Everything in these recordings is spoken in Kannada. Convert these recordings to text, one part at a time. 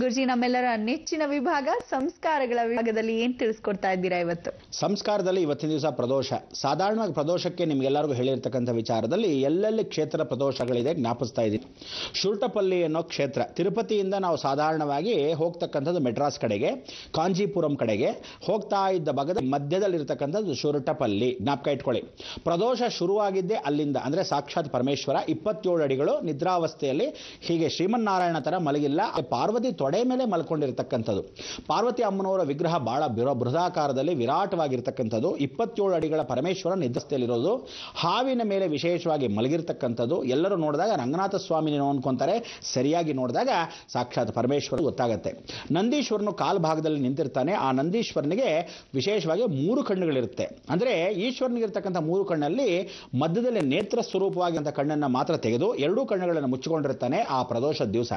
ಗುರುಜಿ, ನಮ್ಮೆಲ್ಲರ ನೆಚ್ಚಿನ ವಿಭಾಗ, ಸಂಸ್ಕಾರಗಳ ವಿಭಾಗದಲ್ಲಿ ಏನ್ ತಿಳಿಸ್ಕೊಡ್ತಾ ಇದ್ದೀರಾ ಇವತ್ತು? ಸಂಸ್ಕಾರದಲ್ಲಿ ಇವತ್ತಿನ ದಿವಸ ಪ್ರದೋಷ. ಸಾಧಾರಣವಾಗಿ ಪ್ರದೋಷಕ್ಕೆ ನಿಮಗೆಲ್ಲರಿಗೂ ಹೇಳಿರ್ತಕ್ಕಂಥ ವಿಚಾರದಲ್ಲಿ ಎಲ್ಲೆಲ್ಲಿ ಕ್ಷೇತ್ರ ಪ್ರದೋಷಗಳಿದೆ ಜ್ಞಾಪಿಸ್ತಾ ಇದ್ದೀನಿ. ಶುರ್ಟಪಲ್ಲಿ ಅನ್ನೋ ಕ್ಷೇತ್ರ. ತಿರುಪತಿಯಿಂದ ನಾವು ಸಾಧಾರಣವಾಗಿ ಹೋಗ್ತಕ್ಕಂಥದ್ದು ಮೆಡ್ರಾಸ್ ಕಡೆಗೆ, ಕಾಂಜೀಪುರಂ ಕಡೆಗೆ ಹೋಗ್ತಾ ಇದ್ದ ಭಾಗದ ಮಧ್ಯದಲ್ಲಿರ್ತಕ್ಕಂಥದ್ದು ಶುರ್ಟಪಲ್ಲಿ. ಜ್ಞಾಪಕ ಇಟ್ಕೊಳ್ಳಿ. ಪ್ರದೋಷ ಶುರುವಾಗಿದ್ದೆ ಅಲ್ಲಿಂದ, ಅಂದ್ರೆ ಸಾಕ್ಷಾತ್ ಪರಮೇಶ್ವರ, ಇಪ್ಪತ್ತೇಳು ಅಡಿಗಳು ನಿದ್ರಾವಸ್ಥೆಯಲ್ಲಿ ಹೀಗೆ ಶ್ರೀಮನ್ನಾರಾಯಣ ತರ ಮಲಗಿಲ್ಲ. ಪಾರ್ವತಿ ತೊಡೆ ಮೇಲೆ ಮಲ್ಕೊಂಡಿರ್ತಕ್ಕಂಥದ್ದು. ಪಾರ್ವತಿ ಅಮ್ಮನವರ ವಿಗ್ರಹ ಬಹಳ ಬಿರೋ ಬೃಹದಾಕಾರದಲ್ಲಿ ವಿರಾಟವಾಗಿರ್ತಕ್ಕಂಥದ್ದು. ಇಪ್ಪತ್ತೇಳು ಅಡಿಗಳ ಪರಮೇಶ್ವರ ನಿದ್ರಸ್ಥೆಯಲ್ಲಿರೋದು. ಹಾವಿನ ಮೇಲೆ ವಿಶೇಷವಾಗಿ ಮಲಗಿರ್ತಕ್ಕಂಥದ್ದು. ಎಲ್ಲರೂ ನೋಡಿದಾಗ ರಂಗನಾಥ ಸ್ವಾಮಿನ ಅನ್ಕೊಂತಾರೆ. ಸರಿಯಾಗಿ ನೋಡಿದಾಗ ಸಾಕ್ಷಾತ್ ಪರಮೇಶ್ವರ ಗೊತ್ತಾಗತ್ತೆ. ನಂದೀಶ್ವರನು ಭಾಗದಲ್ಲಿ ನಿಂತಿರ್ತಾನೆ. ಆ ನಂದೀಶ್ವರನಿಗೆ ವಿಶೇಷವಾಗಿ ಮೂರು ಕಣ್ಣುಗಳಿರುತ್ತೆ. ಅಂದರೆ ಈಶ್ವರನಿಗಿರ್ತಕ್ಕಂಥ ಮೂರು ಕಣ್ಣಲ್ಲಿ ಮಧ್ಯದಲ್ಲಿ ನೇತ್ರ ಸ್ವರೂಪವಾಗಿ ಅಂತ ಕಣ್ಣನ್ನು ಮಾತ್ರ ತೆಗೆದು ಎರಡೂ ಕಣ್ಣುಗಳನ್ನು ಮುಚ್ಚಿಕೊಂಡಿರ್ತಾನೆ ಆ ಪ್ರದೋಷ ದಿವಸ.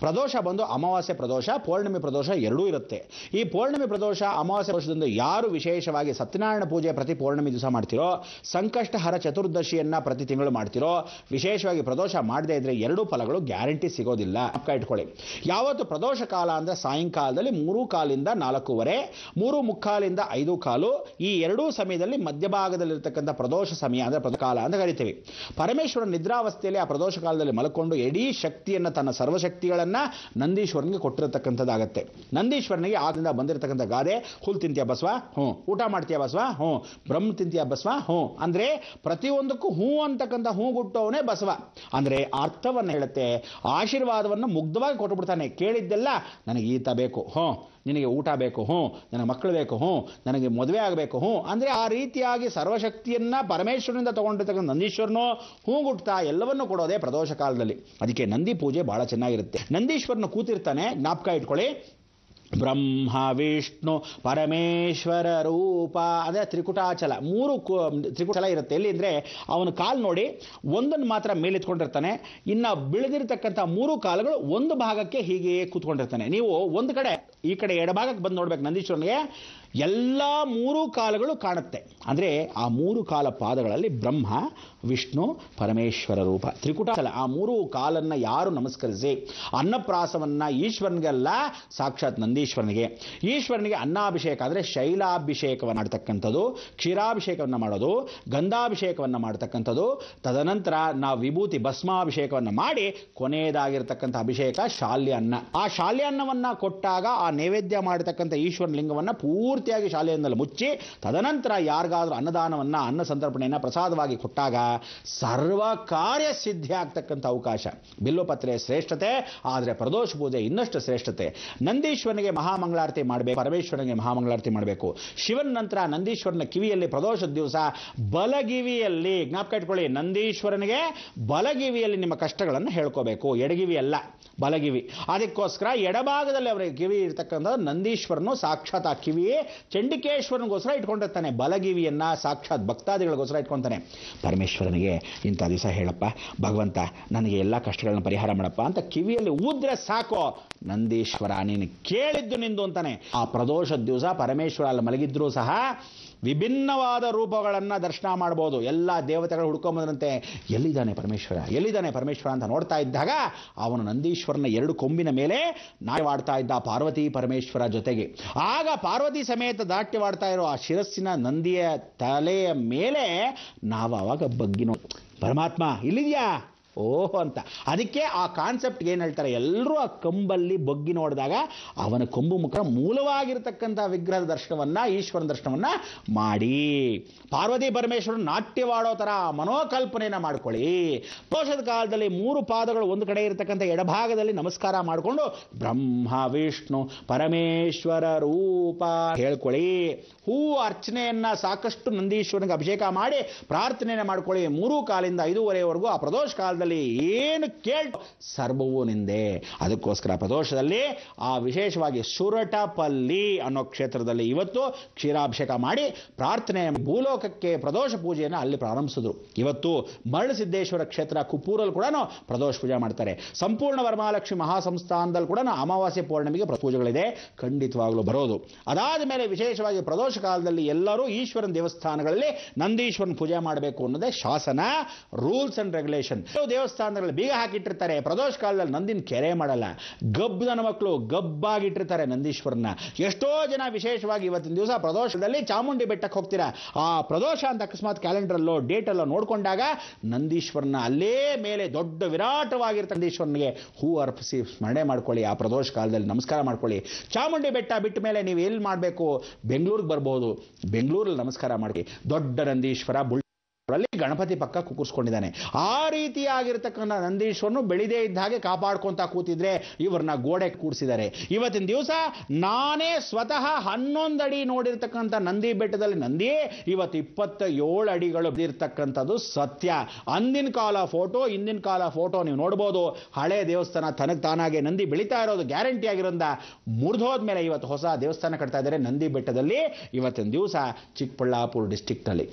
ಪ್ರದೋಷ ಬಂದು ಅಮಾವಾಸ್ಯೆ ಪ್ರದೋಷ, ಪೌರ್ಣಿಮೆ ಪ್ರದೋಷ ಎರಡೂ ಇರುತ್ತೆ. ಈ ಪೌರ್ಣಿಮೆ ಪ್ರದೋಷ ಅಮಾವಾಸ್ಯ ಪ್ರದೋಷದಿಂದ ಯಾರು ವಿಶೇಷವಾಗಿ ಸತ್ಯನಾರಾಯಣ ಪೂಜೆ ಪ್ರತಿ ಪೌರ್ಣಿಮೆ ದಿವಸ ಮಾಡ್ತಿರೋ, ಸಂಕಷ್ಟಹರ ಚತುರ್ದಶಿಯನ್ನ ಪ್ರತಿ ತಿಂಗಳು ಮಾಡ್ತಿರೋ, ವಿಶೇಷವಾಗಿ ಪ್ರದೋಷ ಮಾಡದೇ ಇದ್ರೆ ಎರಡೂ ಫಲಗಳು ಗ್ಯಾರಂಟಿ ಸಿಗೋದಿಲ್ಲ. ಇಟ್ಕೊಳ್ಳಿ. ಯಾವತ್ತು ಪ್ರದೋಷ ಕಾಲ ಅಂದ್ರೆ ಸಾಯಂಕಾಲದಲ್ಲಿ ಮೂರು ಕಾಲಿಂದ ನಾಲ್ಕೂವರೆ, ಮೂರು ಮುಕ್ಕಾಲಿಂದ ಐದು ಕಾಲು, ಈ ಎರಡೂ ಸಮಯದಲ್ಲಿ ಮಧ್ಯಭಾಗದಲ್ಲಿರ್ತಕ್ಕಂಥ ಪ್ರದೋಷ ಸಮಯ ಅಂದ್ರೆ ಕಾಲ ಅಂತ ಕರಿತೀವಿ. ಪರಮೇಶ್ವರ ನಿದ್ರಾವಸ್ಥೆಯಲ್ಲಿ ಆ ಪ್ರದೋಷ ಕಾಲದಲ್ಲಿ ಮಲ್ಕೊಂಡು ಇಡೀ ಶಕ್ತಿಯನ್ನ, ತನ್ನ ಸರ್ವಶಕ್ತಿಗಳನ್ನ ನಂದೀಶ್ವರನಿಗೆ ಕೊಟ್ಟಿರತಕ್ಕಂಥದ್ದಾಗತ್ತೆ. ನಂದೀಶ್ವರನಿಗೆ ಆದ್ರಿಂದ ಬಂದಿರತಕ್ಕಂಥ ಗಾದೆ, ಹುಲ್ ತಿಂತೀಯ ಬಸವ? ಹ್ಞೂ. ಊಟ ಮಾಡ್ತೀಯ ಬಸವ? ಹ್ಞೂ. ಬ್ರಹ್ಮ ತಿಂತೀಯ ಬಸವ? ಹ್ಞೂ. ಅಂದರೆ ಪ್ರತಿಯೊಂದಕ್ಕೂ ಹ್ಞೂ ಅಂತಕ್ಕಂಥ ಹೂ ಗುಟ್ಟೋವನೇ ಬಸವ. ಅಂದರೆ ಅರ್ಥವನ್ನು ಹೇಳುತ್ತೆ, ಆಶೀರ್ವಾದವನ್ನು ಮುಗ್ಧವಾಗಿ ಕೊಟ್ಟುಬಿಡ್ತಾನೆ ಕೇಳಿದ್ದೆಲ್ಲ ನನಗೆ ಈತ ಬೇಕು. ಹ್ಞೂ. ನಿನಗೆ ಊಟ ಬೇಕು, ಹ್ಞೂ. ನನಗೆ ಮಕ್ಕಳು ಬೇಕು, ಹ್ಞೂ. ನನಗೆ ಮದುವೆ ಆಗಬೇಕು, ಹ್ಞೂ. ಅಂದರೆ ಆ ರೀತಿಯಾಗಿ ಸರ್ವಶಕ್ತಿಯನ್ನು ಪರಮೇಶ್ವರನಿಂದ ತಗೊಂಡಿರ್ತಕ್ಕಂಥ ನಂದೀಶ್ವರನು ಹೂಗುಟ್ತಾ ಎಲ್ಲವನ್ನು ಕೊಡೋದೇ ಪ್ರದೋಷ ಕಾಲದಲ್ಲಿ. ಅದಕ್ಕೆ ನಂದಿ ಪೂಜೆ ಭಾಳ ಚೆನ್ನಾಗಿರುತ್ತೆ. ನಂದೀಶ್ವರನ ಕೂತಿರ್ತಾನೆ, ಜ್ಞಾಪಕ ಇಟ್ಕೊಳ್ಳಿ. ಬ್ರಹ್ಮ, ವಿಷ್ಣು, ಪರಮೇಶ್ವರ ರೂಪ ಅದೇ ತ್ರಿಕುಟಾಚಲ. ಮೂರು ತ್ರಿಕುಟಚಲ ಇರುತ್ತೆ. ಎಲ್ಲಿ ಅಂದರೆ ಅವನ ಕಾಲು ನೋಡಿ ಒಂದನ್ನು ಮಾತ್ರ ಮೇಲೆತ್ಕೊಂಡಿರ್ತಾನೆ ಇನ್ನು ಬೆಳೆದಿರ್ತಕ್ಕಂಥ ಮೂರು ಕಾಲುಗಳು ಒಂದು ಭಾಗಕ್ಕೆ ಹೀಗೆ ಕೂತ್ಕೊಂಡಿರ್ತಾನೆ. ನೀವು ಒಂದು ಕಡೆ ಈ ಕಡೆ ಎಡಭಾಗಕ್ಕೆ ಬಂದು ನೋಡ್ಬೇಕು ನಂದೀಶ್ವರನಿಗೆ, ಎಲ್ಲ ಮೂರು ಕಾಲಗಳು ಕಾಣುತ್ತೆ. ಅಂದರೆ ಆ ಮೂರು ಕಾಲ ಪಾದಗಳಲ್ಲಿ ಬ್ರಹ್ಮ, ವಿಷ್ಣು, ಪರಮೇಶ್ವರ ರೂಪ. ತ್ರಿಕುಟಾಚಲ ಆ ಮೂರು ಕಾಲನ್ನ ಯಾರು ನಮಸ್ಕರಿಸಿ? ಅನ್ನಪ್ರಾಸವನ್ನು ಈಶ್ವರನಿಗೆಲ್ಲ, ಸಾಕ್ಷಾತ್ ನಂದೀಶ್ವರನಿಗೆ. ಈಶ್ವರನಿಗೆ ಅನ್ನಾಭಿಷೇಕ ಅಂದರೆ ಶೈಲಾಭಿಷೇಕವನ್ನು ಮಾಡ್ತಕ್ಕಂಥದ್ದು, ಕ್ಷೀರಾಭಿಷೇಕವನ್ನು ಮಾಡೋದು, ಗಂಧಾಭಿಷೇಕವನ್ನು ಮಾಡ್ತಕ್ಕಂಥದ್ದು. ತದನಂತರ ನಾವು ವಿಭೂತಿ ಭಸ್ಮಾಭಿಷೇಕವನ್ನು ಮಾಡಿ ಕೊನೆಯದಾಗಿರ್ತಕ್ಕಂಥ ಅಭಿಷೇಕ ಶಾಲ್ಯ ಅನ್ನ. ಆ ಶಾಲ್ಯಾನ್ನವನ್ನು ಕೊಟ್ಟಾಗ ಆ ನೈವೇದ್ಯ ಮಾಡತಕ್ಕಂಥ ಈಶ್ವರನ ಲಿಂಗವನ್ನು ಪೂರ್ತಿಯಾಗಿ ಶಾಲೆಯಿಂದಲೇ ಮುಚ್ಚಿ ತದನಂತರ ಯಾರಿಗಾದರೂ ಅನ್ನದಾನವನ್ನು, ಅನ್ನ ಸಂತರ್ಪಣೆಯನ್ನು ಪ್ರಸಾದವಾಗಿ ಕೊಟ್ಟಾಗ ಸರ್ವ ಕಾರ್ಯ ಸಿದ್ಧಿ ಆಗ್ತಕ್ಕಂಥ ಅವಕಾಶ. ಬಿಲ್ಲುಪತ್ರೆ ಶ್ರೇಷ್ಠತೆ, ಆದರೆ ಪ್ರದೋಷ ಪೂಜೆ ಇನ್ನಷ್ಟು ಶ್ರೇಷ್ಠತೆ. ನಂದೀಶ್ವರನಿಗೆ ಮಹಾಮಂಗಳಾರತಿ ಮಾಡಬೇಕು, ಪರಮೇಶ್ವರನಿಗೆ ಮಹಾಮಂಗಳಾರತಿ ಮಾಡಬೇಕು. ಶಿವನ ನಂತರ ನಂದೀಶ್ವರನ ಕಿವಿಯಲ್ಲಿ ಪ್ರದೋಷದ ದಿವಸ ಬಲಗಿವಿಯಲ್ಲಿ, ಜ್ಞಾಪಕ ಇಟ್ಕೊಳ್ಳಿ, ನಂದೀಶ್ವರನಿಗೆ ಬಲಗಿವಿಯಲ್ಲಿ ನಿಮ್ಮ ಕಷ್ಟಗಳನ್ನು ಹೇಳ್ಕೋಬೇಕು. ಎಡಗಿವಿ ಅಲ್ಲ, ಬಲಗಿವಿ. ಅದಕ್ಕೋಸ್ಕರ ಎಡಭಾಗದಲ್ಲಿ ಅವರಿಗೆ ಕಿವಿ ಇರ್ತಕ್ಕಂಥ ನಂದೀಶ್ವರನು ಸಾಕ್ಷಾತ್ ಆ ಕಿವಿಯೇ ಚಂಡಿಕೇಶ್ವರನಿಗೋಸ್ಕರ ಇಟ್ಕೊಂಡಿರ್ತಾನೆ. ಬಲಗಿವಿಯನ್ನ ಸಾಕ್ಷಾತ್ ಭಕ್ತಾದಿಗಳಿಗೋಸ್ಕರ ಇಟ್ಕೊತಾನೆ. ಪರಮೇಶ್ವರನಿಗೆ ಇಂಥ ದಿವಸ ಹೇಳಪ್ಪ, ಭಗವಂತ ನನಗೆ ಎಲ್ಲ ಕಷ್ಟಗಳನ್ನ ಪರಿಹಾರ ಮಾಡಪ್ಪ ಅಂತ ಕಿವಿಯಲ್ಲಿ ಊದ್ರೆ ಸಾಕು. ನಂದೀಶ್ವರ, ನೀನು ಕೇಳಿದ್ದು ನಿಂದು ಅಂತಾನೆ. ಆ ಪ್ರದೋಷದ ದಿವಸ ಪರಮೇಶ್ವರ ಅಲ್ಲಿ ಮಲಗಿದ್ರೂ ಸಹ ವಿಭಿನ್ನವಾದ ರೂಪಗಳನ್ನು ದರ್ಶನ ಮಾಡ್ಬೋದು. ಎಲ್ಲ ದೇವತೆಗಳು ಹುಡ್ಕೊಂಬಂದ್ರಂತೆ. ಎಲ್ಲಿದ್ದಾನೆ ಪರಮೇಶ್ವರ? ಎಲ್ಲಿದ್ದಾನೆ ಪರಮೇಶ್ವರ ಅಂತ ನೋಡ್ತಾ ಇದ್ದಾಗ ಅವನು ನಂದೀಶ್ವರನ ಎರಡು ಕೊಂಬಿನ ಮೇಲೆ ನಾಟ್ಯವಾಡ್ತಾ ಇದ್ದ ಪಾರ್ವತಿ ಪರಮೇಶ್ವರ ಜೊತೆಗೆ. ಆಗ ಪಾರ್ವತಿ ಸಮೇತ ದಾಟ್ಯವಾಡ್ತಾ ಇರೋ ಆ ಶಿರಸ್ಸಿನ ನಂದಿಯ ತಲೆಯ ಮೇಲೆ ನಾವು ಆವಾಗ ಬಗ್ಗಿನೋ ಪರಮಾತ್ಮ, ಇಲ್ಲಿದ್ಯಾ? ಓಹೋ ಅಂತ. ಅದಕ್ಕೆ ಆ ಕಾನ್ಸೆಪ್ಟ್ ಏನು ಹೇಳ್ತಾರೆ? ಎಲ್ಲರೂ ಆ ಕಂಬಲ್ಲಿ ಬಗ್ಗಿ ನೋಡಿದಾಗ ಅವನ ಕೊಂಬು ಮುಖ ಮೂಲವಾಗಿರ್ತಕ್ಕಂಥ ವಿಗ್ರಹದ ದರ್ಶನವನ್ನ, ಈಶ್ವರನ ದರ್ಶನವನ್ನ ಮಾಡಿ. ಪಾರ್ವತಿ ಪರಮೇಶ್ವರನ ನಾಟ್ಯವಾಡೋ ಥರ ಮನೋಕಲ್ಪನೆಯನ್ನು ಮಾಡ್ಕೊಳ್ಳಿ. ಪೋಷದ ಕಾಲದಲ್ಲಿ ಮೂರು ಪಾದಗಳು ಒಂದು ಕಡೆ ಇರತಕ್ಕಂಥ ಎಡಭಾಗದಲ್ಲಿ ನಮಸ್ಕಾರ ಮಾಡಿಕೊಂಡು ಬ್ರಹ್ಮ, ವಿಷ್ಣು, ಪರಮೇಶ್ವರ ರೂಪ ಹೇಳ್ಕೊಳ್ಳಿ. ಹೂ ಅರ್ಚನೆಯನ್ನು ಸಾಕಷ್ಟು ನಂದೀಶ್ವರನಿಗೆ ಅಭಿಷೇಕ ಮಾಡಿ ಪ್ರಾರ್ಥನೆಯನ್ನು ಮಾಡ್ಕೊಳ್ಳಿ. ಮೂರು ಕಾಲಿಂದ ಐದೂವರೆವರೆಗೂ ಆ ಪ್ರದೋಷ ಕಾಲದಲ್ಲಿ ಏನು ಕೇಳ ಸರ್ವವೂ ನಿಂದೆ. ಅದಕ್ಕೋಸ್ಕರ ಪ್ರದೋಷದಲ್ಲಿ ಆ ವಿಶೇಷವಾಗಿ ಸುರಟಪಲ್ಲಿ ಅನ್ನೋ ಕ್ಷೇತ್ರದಲ್ಲಿ ಇವತ್ತು ಕ್ಷೀರಾಭಿಷೇಕ ಮಾಡಿ ಪ್ರಾರ್ಥನೆ ಭೂಲೋಕಕ್ಕೆ ಪ್ರದೋಷ ಪೂಜೆಯನ್ನು ಅಲ್ಲಿ ಪ್ರಾರಂಭಿಸಿದ್ರು. ಇವತ್ತು ಮರಳಸಿದ್ದೇಶ್ವರ ಕ್ಷೇತ್ರ ಕುಪ್ಪೂರಲ್ಲಿ ಕೂಡ ಪ್ರದೋಷ ಪೂಜೆ ಮಾಡ್ತಾರೆ. ಸಂಪೂರ್ಣ ವರಮಹಾಲಕ್ಷ್ಮಿ ಮಹಾಸಂಸ್ಥಾನದಲ್ಲಿ ಕೂಡ ಅಮಾವಾಸ್ಯೆ ಪೌರ್ಣಿಮೆಗೆ ಪ್ರ- ಪೂಜೆಗಳಿದೆ. ಖಂಡಿತವಾಗ್ಲೂ ಬರೋದು. ಅದಾದ ಮೇಲೆ ವಿಶೇಷವಾಗಿ ಪ್ರದೋಷ ಕಾಲದಲ್ಲಿ ಎಲ್ಲರೂ ಈಶ್ವರನ ದೇವಸ್ಥಾನಗಳಲ್ಲಿ ನಂದೀಶ್ವರನ ಪೂಜೆ ಮಾಡಬೇಕು ಅನ್ನೋದೇ ಶಾಸನ ರೂಲ್ಸ್ ಅಂಡ್ ರೆಗ್ಯುಲೇಷನ್ ದೇವಸ್ಥಾನಗಳಲ್ಲಿ ಬೀಗ ಹಾಕಿಟ್ಟಿರ್ತಾರೆ. ಪ್ರದೋಷ ಕಾಲದಲ್ಲಿ ನಂದಿನ ಕೆರೆ ಮಾಡಲ್ಲ. ಗಬ್ಬನ ಮಕ್ಕಳು ಗಬ್ಬಾಗಿಟ್ಟಿರ್ತಾರೆ ನಂದೀಶ್ವರನ ಎಷ್ಟೋ ಜನ ವಿಶೇಷವಾಗಿ ಇವತ್ತಿನ ದಿವಸ ಪ್ರದೋಷದಲ್ಲಿ ಚಾಮುಂಡಿ ಬೆಟ್ಟಕ್ಕೆ ಹೋಗ್ತೀರಾ? ಆ ಪ್ರದೋಷ ಅಂತ ಅಕಸ್ಮಾತ್ ಕ್ಯಾಲೆಂಡರಲ್ಲೋ, ಡೇಟಲ್ಲೋ ನೋಡ್ಕೊಂಡಾಗ ನಂದೀಶ್ವರನ ಅಲ್ಲೇ ಮೇಲೆ ದೊಡ್ಡ ವಿರಾಟವಾಗಿರ್ತ ನಂದೀಶ್ವರನಿಗೆ. ಹೂ ಅರ್ಪಿಸಿ ಸ್ಮರಣೆ ಮಾಡ್ಕೊಳ್ಳಿ ಆ ಪ್ರದೋಷ ಕಾಲದಲ್ಲಿ. ನಮಸ್ಕಾರ ಮಾಡ್ಕೊಳ್ಳಿ. ಚಾಮುಂಡಿ ಬೆಟ್ಟ ಬಿಟ್ಟ ಮೇಲೆ ನೀವು ಎಲ್ಲಿ ಮಾಡಬೇಕು? ಬೆಂಗಳೂರಿಗೆ ಬರ್ಬೋದು. ಬೆಂಗಳೂರಲ್ಲಿ ನಮಸ್ಕಾರ ಮಾಡಿ ದೊಡ್ಡ ನಂದೀಶ್ವರ ಅಲ್ಲಿ ಗಣಪತಿ ಪಕ್ಕ ಕುಕ್ಕರ್ಸ್ಕೊಂಡಿದ್ದಾನೆ ಆ ರೀತಿಯಾಗಿರ್ತಕ್ಕಂಥ ನಂದೀಶ್ವರನು ಬೆಳಿದೇ ಇದ್ದ ಹಾಗೆ ಕಾಪಾಡ್ಕೊಂತ ಕೂತಿದ್ರೆ ಇವ್ರನ್ನ ಗೋಡೆ ಕೂಡಿಸಿದ್ದಾರೆ ಇವತ್ತಿನ ದಿವಸ ನಾನೇ ಸ್ವತಃ ಹನ್ನೊಂದು ಅಡಿ ನೋಡಿರ್ತಕ್ಕಂಥ ನಂದಿ ಬೆಟ್ಟದಲ್ಲಿ, ನಂದಿ ಇವತ್ತು ಇಪ್ಪತ್ತ ಏಳು ಅಡಿಗಳು ಇರ್ತಕ್ಕಂಥದ್ದು ಸತ್ಯ. ಅಂದಿನ ಕಾಲ ಫೋಟೋ, ಇಂದಿನ ಕಾಲ ಫೋಟೋ ನೀವು ನೋಡ್ಬೋದು. ಹಳೆ ದೇವಸ್ಥಾನ ತನಗೆ ತಾನಾಗೆ ನಂದಿ ಬೆಳೀತಾ ಇರೋದು ಗ್ಯಾರಂಟಿ ಆಗಿರೋದ್ರಿಂದ ಮುರಿದೋದ್ಮೇಲೆ ಇವತ್ತು ಹೊಸ ದೇವಸ್ಥಾನ ಕಟ್ತಾ ಇದ್ದಾರೆ ನಂದಿ ಬೆಟ್ಟದಲ್ಲಿ. ಇವತ್ತಿನ ದಿವಸ ಚಿಕ್ಕಬಳ್ಳಾಪುರ ಡಿಸ್ಟಿಕ್ನಲ್ಲಿ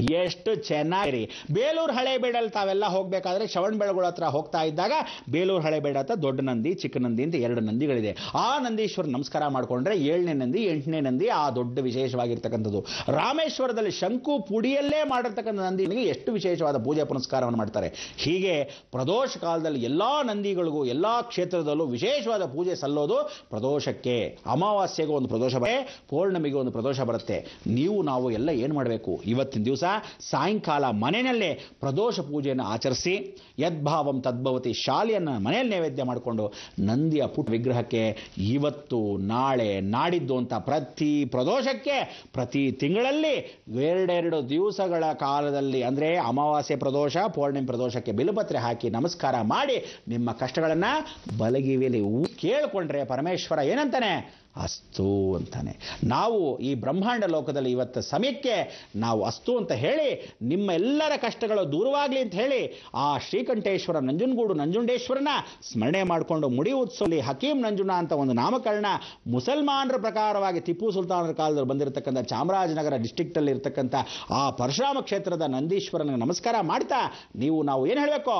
ಎಷ್ಟು ಚೆನ್ನಾಗಿರಿ. ಬೇಲೂರು ಹಳೆಬೇಡಲ್ಲಿ ತಾವೆಲ್ಲ ಹೋಗಬೇಕಾದ್ರೆ ಶ್ರವಣಬೆಳಗೊಳ ಹತ್ರ ಹೋಗ್ತಾ ಇದ್ದಾಗ ಬೇಲೂರು ಹಳೆಬೇಡ ಹತ್ರ ದೊಡ್ಡ ನಂದಿ, ಚಿಕ್ಕ ನಂದಿ ಅಂತ ಎರಡು ನಂದಿಗಳಿದೆ. ಆ ನಂದೀಶ್ವರ ನಮಸ್ಕಾರ ಮಾಡಿಕೊಂಡ್ರೆ ಏಳನೇ ನಂದಿ, ಎಂಟನೇ ನಂದಿ ಆ ದೊಡ್ಡ ವಿಶೇಷವಾಗಿರ್ತಕ್ಕಂಥದ್ದು. ರಾಮೇಶ್ವರದಲ್ಲಿ ಶಂಕು ಪುಡಿಯಲ್ಲೇ ಮಾಡಿರ್ತಕ್ಕಂಥ ನಂದಿನಿಗೆ ಎಷ್ಟು ವಿಶೇಷವಾದ ಪೂಜೆ ಪುನಸ್ಕಾರವನ್ನು ಮಾಡ್ತಾರೆ. ಹೀಗೆ ಪ್ರದೋಷ ಕಾಲದಲ್ಲಿ ಎಲ್ಲ ನಂದಿಗಳಿಗೂ ಎಲ್ಲ ಕ್ಷೇತ್ರದಲ್ಲೂ ವಿಶೇಷವಾದ ಪೂಜೆ ಸಲ್ಲೋದು ಪ್ರದೋಷಕ್ಕೆ. ಅಮಾವಾಸ್ಯೆಗೂ ಒಂದು ಪ್ರದೋಷ ಬರುತ್ತೆ, ಪೌರ್ಣಮಿಗೆ ಒಂದು ಪ್ರದೋಷ ಬರುತ್ತೆ. ನೀವು, ನಾವು ಎಲ್ಲ ಏನು ಮಾಡಬೇಕು? ಇವತ್ತಿನ ದಿವಸ ಸಾಯಂಕಾಲ ಮನೆಯಲ್ಲೇ ಪ್ರದೋಷ ಪೂಜೆಯನ್ನು ಆಚರಿಸಿ, ಯದ್ಭಾವಂ ತದ್ಭವತಿ ಶಾಲೆಯನ್ನು ಮನೆಯಲ್ಲಿ ನೈವೇದ್ಯ ಮಾಡಿಕೊಂಡು ನಂದಿಯ ಪುಟ್ಟ ವಿಗ್ರಹಕ್ಕೆ ಇವತ್ತು ನಾಳೆ ನಾಡಿದ್ದು ಅಂತ ಪ್ರತಿ ಪ್ರದೋಷಕ್ಕೆ, ಪ್ರತಿ ತಿಂಗಳಲ್ಲಿ ಎರಡೆರಡು ದಿವಸಗಳ ಕಾಲದಲ್ಲಿ, ಅಂದರೆ ಅಮಾವಾಸ್ಯೆ ಪ್ರದೋಷ, ಪೌರ್ಣಿಮೆ ಪ್ರದೋಷಕ್ಕೆ ಬಿಲುಪತ್ರೆ ಹಾಕಿ ನಮಸ್ಕಾರ ಮಾಡಿ ನಿಮ್ಮ ಕಷ್ಟಗಳನ್ನು ಬಲಗಿವಿಯಲ್ಲಿ ಊ- ಕೇಳಿಕೊಂಡ್ರೆ ಪರಮೇಶ್ವರ ಏನಂತಾನೆ? ಅಸ್ತು ಅಂತಾನೆ. ನಾವು ಈ ಬ್ರಹ್ಮಾಂಡ ಲೋಕದಲ್ಲಿ ಇವತ್ತು ಸಮಯಕ್ಕೆ ನಾವು ಅಸ್ತು ಅಂತ ಹೇಳಿ, ನಿಮ್ಮ ಎಲ್ಲರ ಕಷ್ಟಗಳು ದೂರವಾಗಲಿ ಅಂತ ಹೇಳಿ, ಆ ಶ್ರೀಕಂಠೇಶ್ವರ ನಂಜನಗೂಡು ನಂಜುಂಡೇಶ್ವರನ ಸ್ಮರಣೆ ಮಾಡಿಕೊಂಡು ಮುಡಿ ಉತ್ಸವಲ್ಲಿ ಹಕೀಂ ನಂಜುನ ಅಂತ ಒಂದು ನಾಮಕರಣ ಮುಸಲ್ಮಾನರ ಪ್ರಕಾರವಾಗಿ ಟಿಪ್ಪು ಸುಲ್ತಾನರ ಕಾಲದಲ್ಲಿ ಬಂದಿರತಕ್ಕಂಥ ಚಾಮರಾಜನಗರ ಡಿಸ್ಟಿಕ್ಟಲ್ಲಿ ಇರ್ತಕ್ಕಂಥ ಆ ಪರಶುರಾಮ ಕ್ಷೇತ್ರದ ನಂದೀಶ್ವರನಿಗೆ ನಮಸ್ಕಾರ ಮಾಡ್ತಾ, ನೀವು ನಾವು ಏನು ಹೇಳಬೇಕು?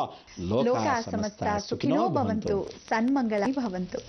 ಲೋಕ ಸಮಸ್ತ ಸುಖಿನೋ ಭವಂತು. ಸನ್ಮಂಗಳ ಭವಂತು.